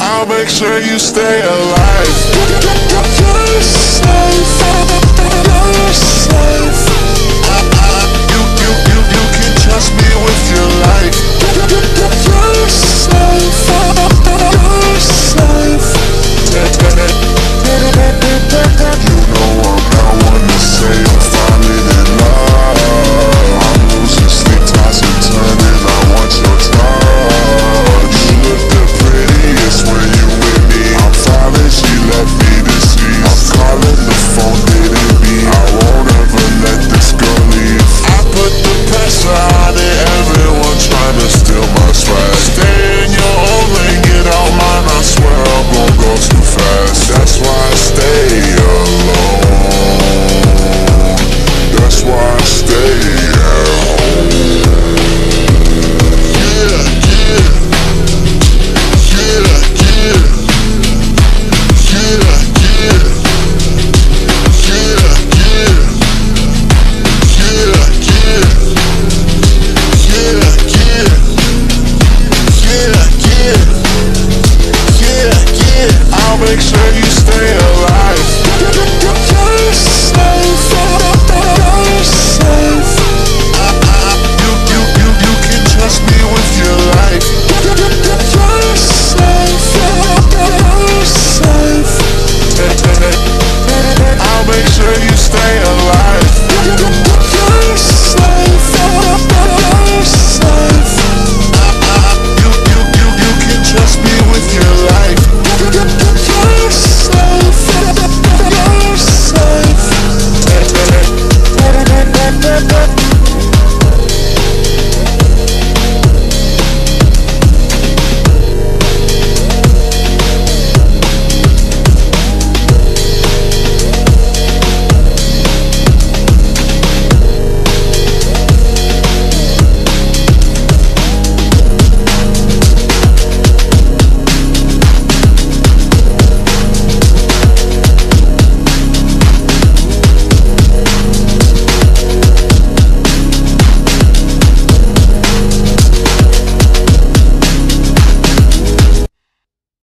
I'll make sure you stay alive. You're Hey.